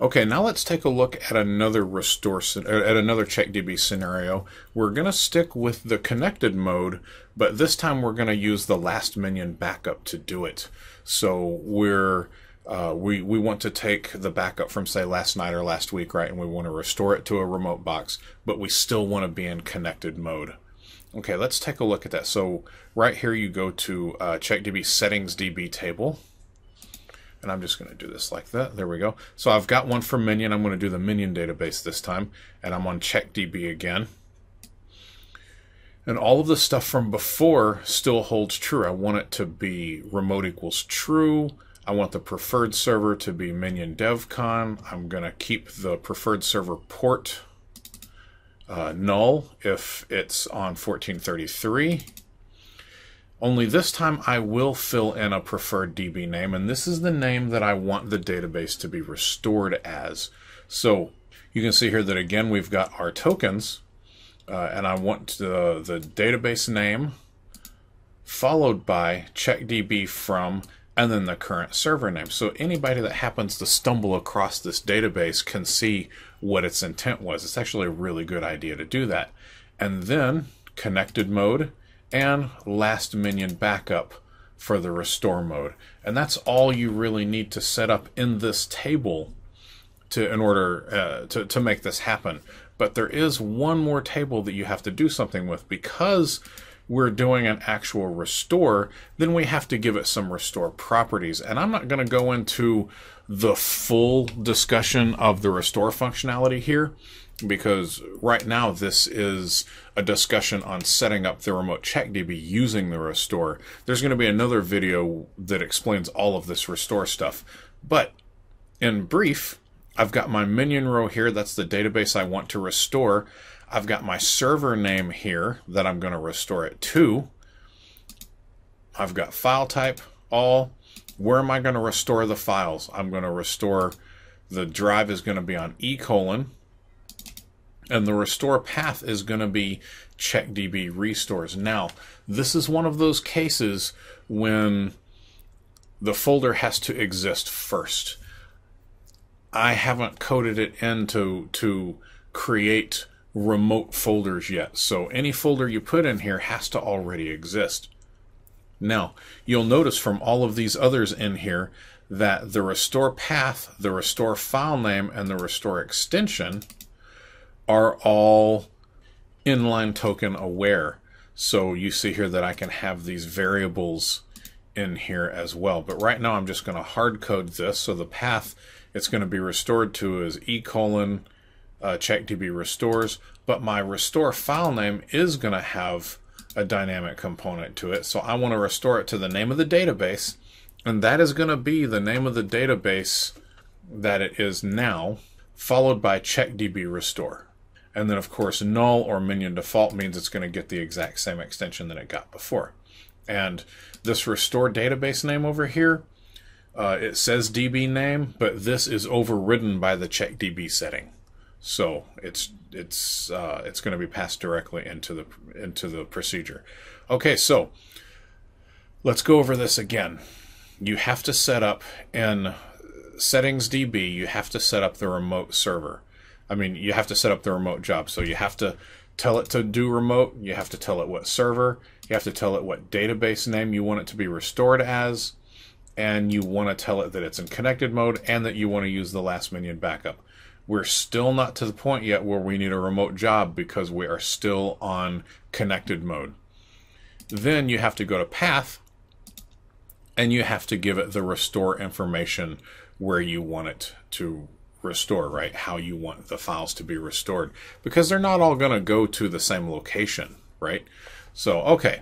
Okay, now let's take a look at another restore at another CheckDB scenario. We're going to stick with the connected mode, but this time we're going to use the last minion backup to do it. So we're uh, we we want to take the backup from say last night or last week, right? And we want to restore it to a remote box, but we still want to be in connected mode. Okay, let's take a look at that. So right here you go to uh, CheckDB settings DB table and I'm just going to do this like that. There we go. So I've got one for Minion. I'm going to do the Minion database this time. And I'm on CheckDB again. And all of the stuff from before still holds true. I want it to be remote equals true. I want the preferred server to be Minion DevCon. I'm going to keep the preferred server port uh, null if it's on 1433. Only this time I will fill in a preferred DB name, and this is the name that I want the database to be restored as. So you can see here that again we've got our tokens, uh, and I want the, the database name followed by checkdb from and then the current server name. So anybody that happens to stumble across this database can see what its intent was. It's actually a really good idea to do that. And then connected mode and last minion backup for the restore mode. And that's all you really need to set up in this table to in order uh, to, to make this happen. But there is one more table that you have to do something with because we're doing an actual restore, then we have to give it some restore properties. And I'm not going to go into the full discussion of the restore functionality here because right now this is a discussion on setting up the remote check DB using the restore. There's going to be another video that explains all of this restore stuff. But in brief, I've got my minion row here. That's the database I want to restore. I've got my server name here that I'm going to restore it to. I've got file type, all. Where am I going to restore the files? I'm going to restore the drive is going to be on E colon and the restore path is going to be checkdb restores. Now, this is one of those cases when the folder has to exist first. I haven't coded it in to, to create remote folders yet. So any folder you put in here has to already exist. Now, you'll notice from all of these others in here that the restore path, the restore file name, and the restore extension are all inline token aware. So you see here that I can have these variables in here as well. But right now I'm just going to hard code this. So the path it's going to be restored to is e colon uh, checkdb restores. But my restore file name is going to have a dynamic component to it. So I want to restore it to the name of the database. And that is going to be the name of the database that it is now, followed by checkdb restore. And then, of course, null or minion default means it's going to get the exact same extension that it got before. And this restore database name over here, uh, it says DB name, but this is overridden by the check DB setting. So it's it's uh, it's going to be passed directly into the into the procedure. Okay, so let's go over this again. You have to set up in settings DB. You have to set up the remote server. I mean, you have to set up the remote job. So you have to tell it to do remote. You have to tell it what server. You have to tell it what database name you want it to be restored as. And you want to tell it that it's in connected mode and that you want to use the last minion backup. We're still not to the point yet where we need a remote job because we are still on connected mode. Then you have to go to path and you have to give it the restore information where you want it to restore, right? How you want the files to be restored because they're not all going to go to the same location, right? So, okay,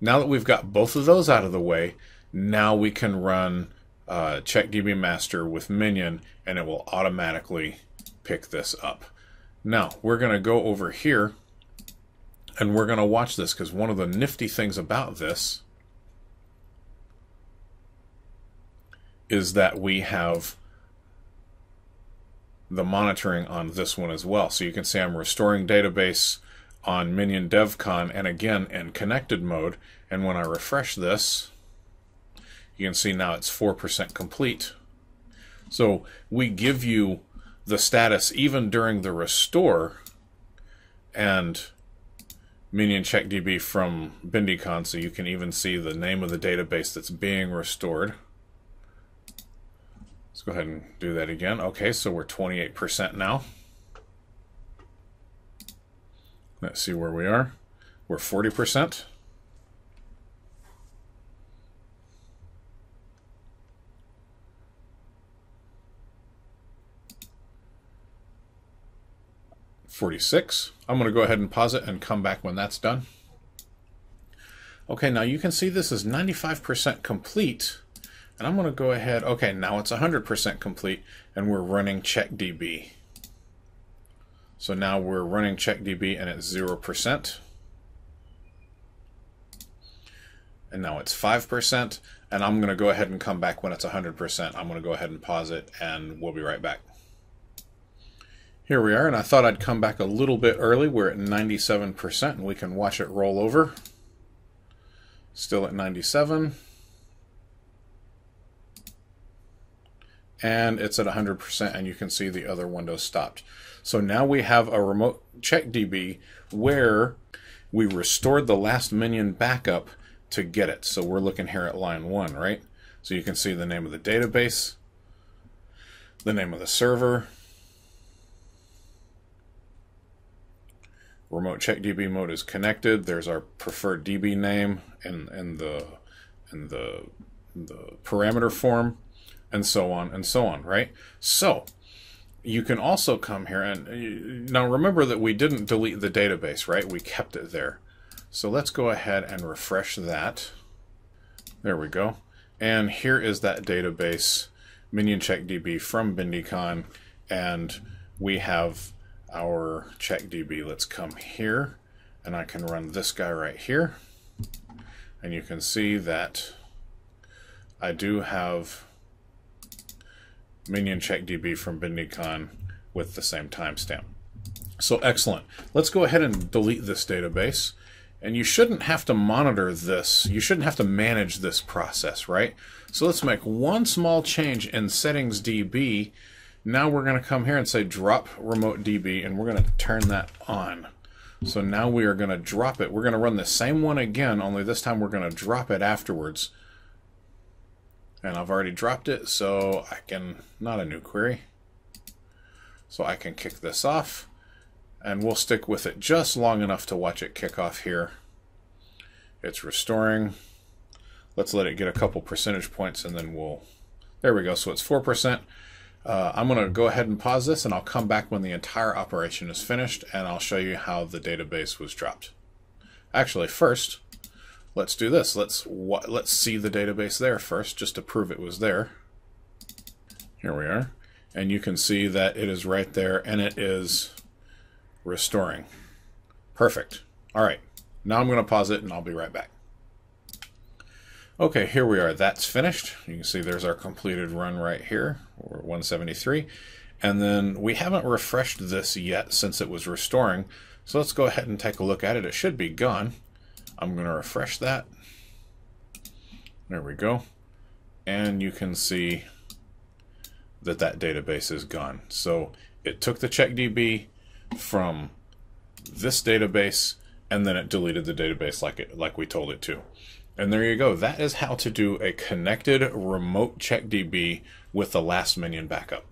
now that we've got both of those out of the way, now we can run uh, check DB master with minion and it will automatically pick this up. Now, we're going to go over here and we're going to watch this because one of the nifty things about this is that we have the monitoring on this one as well. So you can see I'm restoring database on Minion DevCon and again in connected mode. And when I refresh this, you can see now it's 4% complete. So we give you the status even during the restore and minion check DB from BindyCon so you can even see the name of the database that's being restored. Let's go ahead and do that again. Okay, so we're 28% now. Let's see where we are. We're 40%. Forty-six. I'm going to go ahead and pause it and come back when that's done. Okay, now you can see this is 95% complete. And I'm going to go ahead, okay, now it's 100% complete, and we're running CheckDB. So now we're running CheckDB and it's 0%. And now it's 5%. And I'm going to go ahead and come back when it's 100%. I'm going to go ahead and pause it and we'll be right back. Here we are, and I thought I'd come back a little bit early. We're at 97%, and we can watch it roll over. Still at 97. And it's at 100%, and you can see the other window stopped. So now we have a remote check DB where we restored the last minion backup to get it. So we're looking here at line one, right? So you can see the name of the database, the name of the server, remote check DB mode is connected. There's our preferred DB name and, and the and the the parameter form and so on and so on, right? So you can also come here and now remember that we didn't delete the database, right? We kept it there. So let's go ahead and refresh that. There we go. And here is that database, Minion Check DB from Bindicon, and we have our check DB. Let's come here, and I can run this guy right here. And you can see that I do have minion check DB from BindyCon with the same timestamp. So excellent. Let's go ahead and delete this database. And you shouldn't have to monitor this. You shouldn't have to manage this process, right? So let's make one small change in settings DB. Now we're going to come here and say drop remote DB and we're going to turn that on. So now we are going to drop it. We're going to run the same one again, only this time we're going to drop it afterwards and I've already dropped it so I can not a new query. So I can kick this off and we'll stick with it just long enough to watch it kick off here. It's restoring. Let's let it get a couple percentage points and then we'll there we go so it's 4% uh, I'm going to go ahead and pause this and I'll come back when the entire operation is finished and I'll show you how the database was dropped. Actually first let's do this. Let's let's see the database there first, just to prove it was there. Here we are. And you can see that it is right there, and it is restoring. Perfect. All right. Now I'm going to pause it, and I'll be right back. Okay, here we are. That's finished. You can see there's our completed run right here. We're 173. And then we haven't refreshed this yet since it was restoring. So let's go ahead and take a look at it. It should be gone. I'm going to refresh that. There we go. And you can see that that database is gone. So it took the CheckDB from this database and then it deleted the database like it like we told it to. And there you go. That is how to do a connected remote CheckDB with the last minion backup.